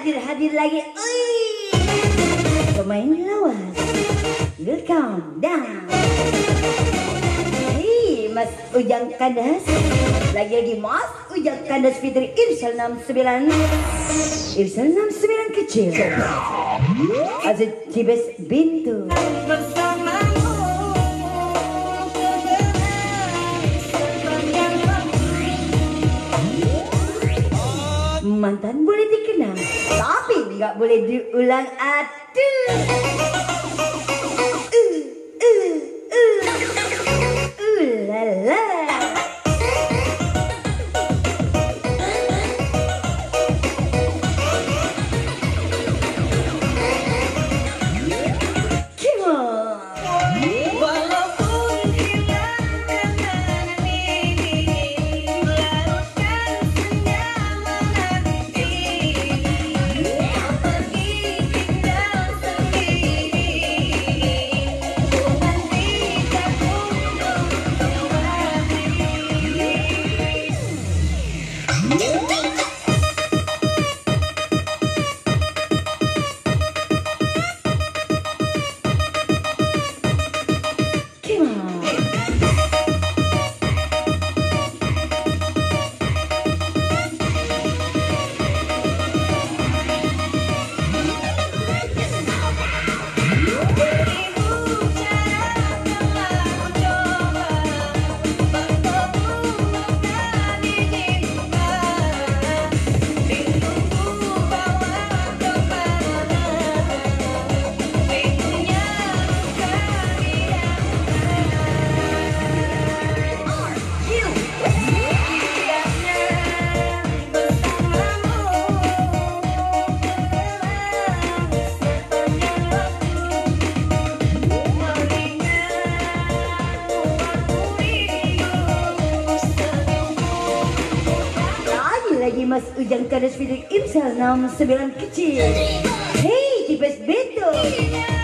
hadir-hadir lagi. Pemain lawas. Welcome down. Hei, Mas Ujang Kandas. Lagi-lagi Mas Ujang Kandas Fitri Irsal 69. Irsal 69 kecil. Aziz Cibes Bintu. Mantan dikenang, tapi nggak boleh diulang atuh. Lagi-lagi Mas Ujang Kandas Fitri Irsal 69 kecil. Hei, Cibes Bintu. Hatinya